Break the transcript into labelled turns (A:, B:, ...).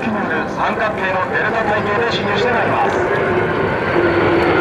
A: 200にる三角形のデルタ体系で進入してまいります。